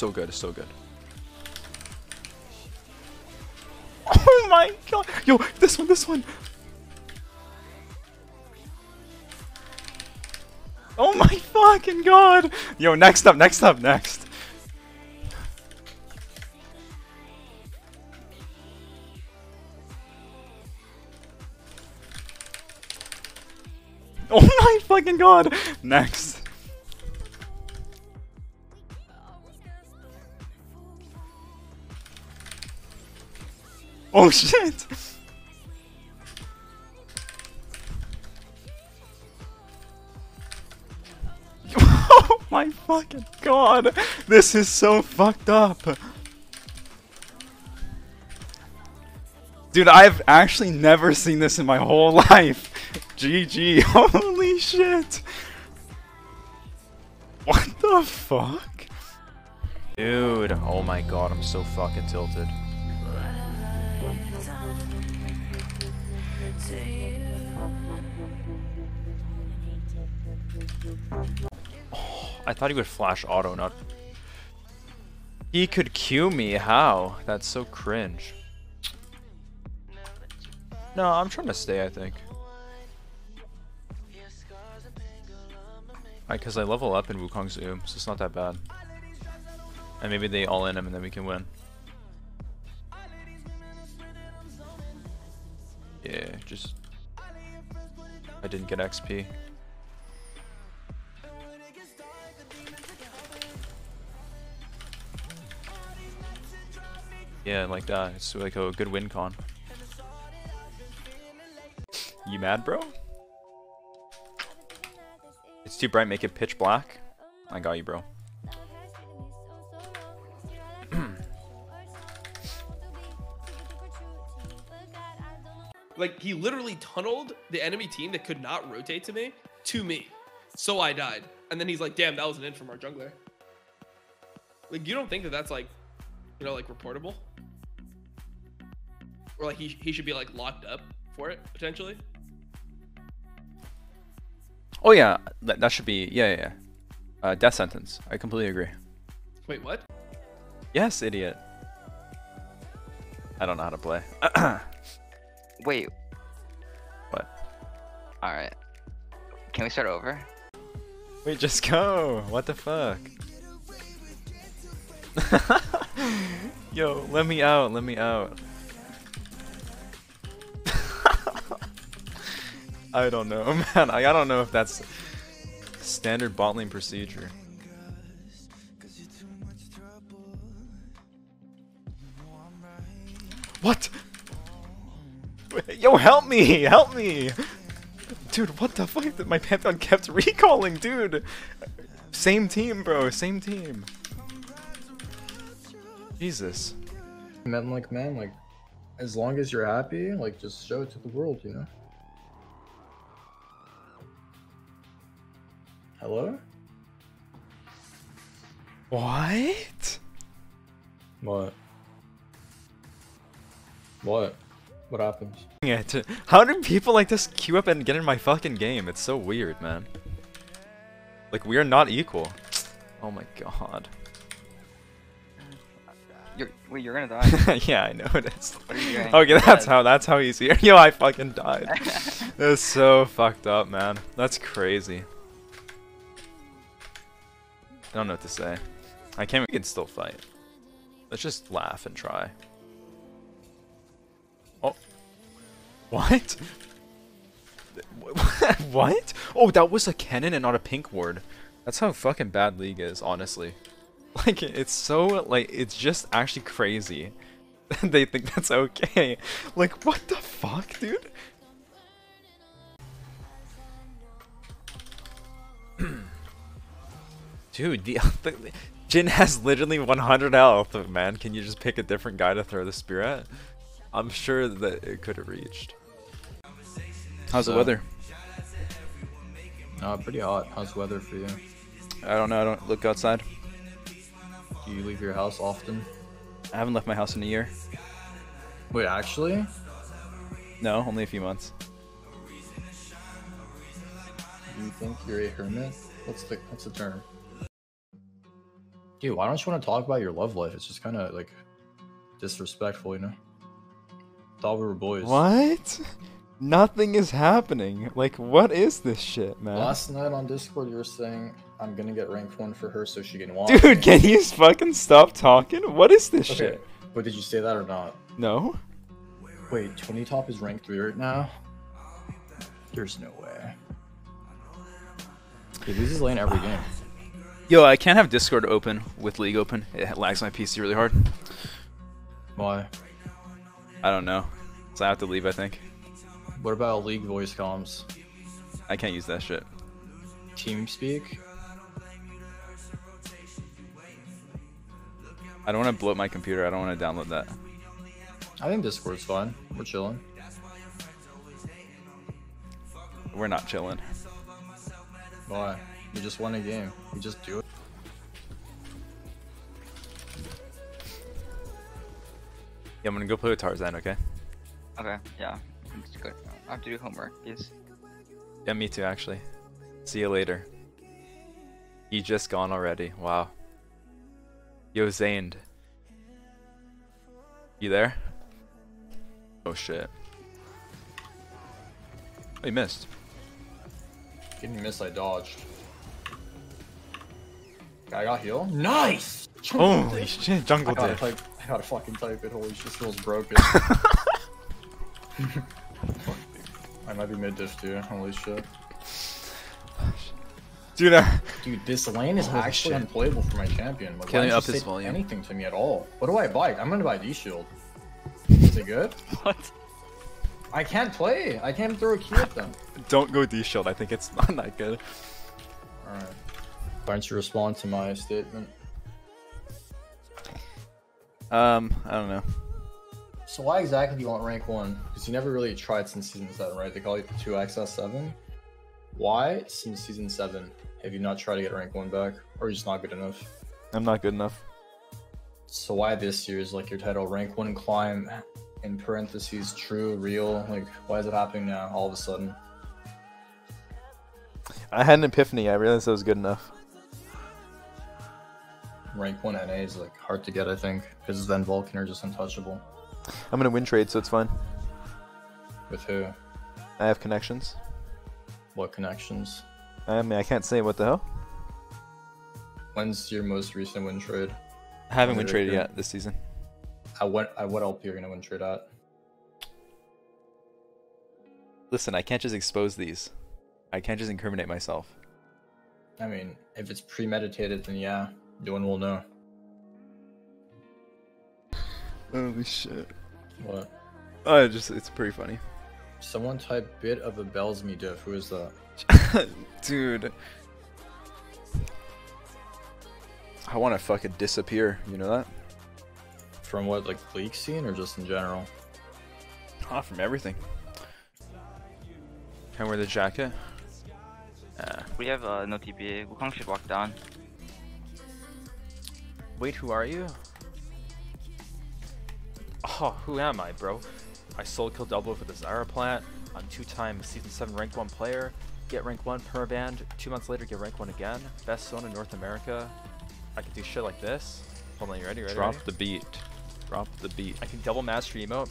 So good, so good. Oh my god! Yo, this one, this one! Oh my fucking god! Yo, next up, next up, next. Oh my fucking god! Next. Oh shit! oh my fucking god! This is so fucked up! Dude, I've actually never seen this in my whole life! GG, holy shit! What the fuck? Dude, oh my god, I'm so fucking tilted. Oh, I thought he would flash auto, not... He could cue me, how? That's so cringe. No, I'm trying to stay, I think. Right, because I level up in Wukong's Zoom, so it's not that bad. And maybe they all in him and then we can win. Yeah, just... I didn't get XP. Yeah, like that. It's like a good win con. You mad, bro? It's too bright, make it pitch black. I got you, bro. Like he literally tunneled the enemy team that could not rotate to me to me. So I died. And then he's like, damn, that was an in from our jungler. Like, you don't think that that's like, you know, like reportable? Or like he, he should be like locked up for it, potentially? Oh yeah, that, that should be, yeah, yeah, yeah. Uh, death sentence. I completely agree. Wait, what? Yes, idiot. I don't know how to play. Wait. What? Alright. Can we start over? Wait, just go. What the fuck? Yo, let me out, let me out. I don't know, man. I, I don't know if that's standard bot lane procedure. What? Yo, help me! Help me! Dude, what the fuck? My Pantheon kept recalling, dude! Same team, bro. Same team. Jesus. Man like man, like as long as you're happy, like just show it to the world, you know? Hello? What? What? What? What happens? It. How do people like this queue up and get in my fucking game? It's so weird, man. Like, we are not equal. Oh my god. You're, wait, you're gonna die. yeah, I know it is. What are you doing? Okay, that's how that's how he's here. Yo, I fucking died. That's so fucked up, man. That's crazy. I don't know what to say. I can't. We can still fight. Let's just laugh and try. What? what? Oh, that was a cannon and not a pink ward. That's how fucking bad League is, honestly. Like, it's so, like, it's just actually crazy. they think that's okay. Like, what the fuck, dude? Dude, the, the Jhin has literally 100 health, man. Can you just pick a different guy to throw the spear at? I'm sure that it could have reached. How's the weather? Uh, pretty hot. How's the weather for you? I don't know. I don't look outside. Do you leave your house often? I haven't left my house in a year. Wait, actually? No, only a few months. Do you think you're a hermit? What's the what's the term? Dude, why don't you want to talk about your love life? It's just kind of like disrespectful, you know. Thought we were boys. What? Nothing is happening. Like, what is this shit, man? Last night on Discord, you were saying I'm gonna get rank one for her so she can watch. Dude, can you fucking stop talking? What is this Okay, shit? but did you say that or not? No? Wait, Tony Top is ranked three right now. There's no way. He loses lane every game. Yo, I can't have Discord open with League open. It lags my PC really hard. Why? I don't know. So I have to leave, I think. What about League voice comms? I can't use that shit. TeamSpeak? I don't want to blow up my computer. I don't want to download that. I think Discord's fine. We're chilling. We're not chilling. Why? We just won a game. We just do it. Yeah, I'm gonna go play with Tarzan, okay? Okay, yeah. It's good. I have to do homework. Yes. Yeah, me too, actually. See you later. He just gone already. Wow. Yo, Zaned. You there? Oh shit. Oh, you missed. Didn't miss, I dodged. I got heal. Nice! Holy shit, I jungle gotta, type, I gotta fucking type it. Holy shit, skill's broken. I might be mid diff too. Holy shit. Dude, Dude, this lane is Holy actually shit. unplayable for my champion. Like, Can why you don't up you his volume? anything to me at all? What do I buy? I'm gonna buy D shield. Is it good? What? I can't play. I can't throw a key at them. don't go D shield. I think it's not that good. Alright. Why don't you respond to my statement? Um, I don't know. So why exactly do you want rank one? Because you never really tried since season seven, right? They call it two XS7. Why since season seven have you not tried to get rank one back, or you're just not good enough? I'm not good enough. So why this year is like your title rank one climb in parentheses true real? Like why is it happening now all of a sudden? I had an epiphany. I realized I was good enough. Rank one NA is like hard to get, I think, because then Vulcan are just untouchable. I'm gonna win trade, so it's fine. With who? I have connections. What connections? I mean, I can't say what the hell. When's your most recent win trade? I haven't win Very traded yet this season. At what at what LP are you gonna win trade at? Listen, I can't just expose these. I can't just incriminate myself. I mean, if it's premeditated, then yeah, no one will know. Holy shit. What? Oh, it just it's pretty funny. Someone type bit of a bells me diff. Who is that? Dude. I want to fucking disappear. You know that? From what, like league scene or just in general? Ah, from everything. Can I wear the jacket? Uh, We have uh, no TPA. Wukong should walk down. Wait, who are you? Oh, who am I, bro? I solo kill double for the Zara plant. I'm two-time season 7 rank 1 player. Get rank 1 permaband. Two months later, get rank 1 again. Best zone in North America. I can do shit like this. Hold on, you ready? Ready? drop ready? the beat. Drop the beat. I can double master emote